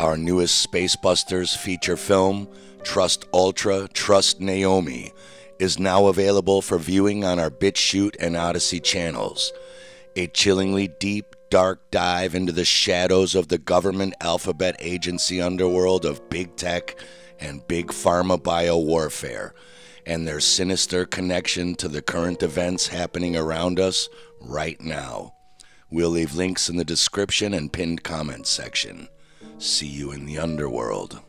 Our newest Spacebusters feature film, Trust Ultra, Trust Naomi, is now available for viewing on our BitChute and Odysee channels. A chillingly deep, dark dive into the shadows of the government alphabet agency underworld of big tech and big pharma bio warfare, and their sinister connection to the current events happening around us right now. We'll leave links in the description and pinned comments section. See you in the underworld.